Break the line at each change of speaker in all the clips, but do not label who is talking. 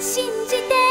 信じて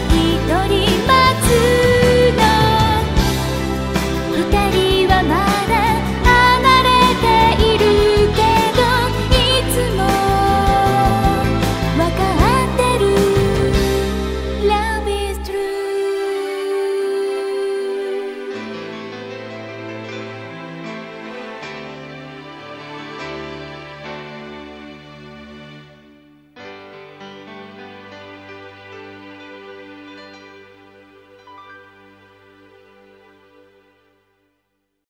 きと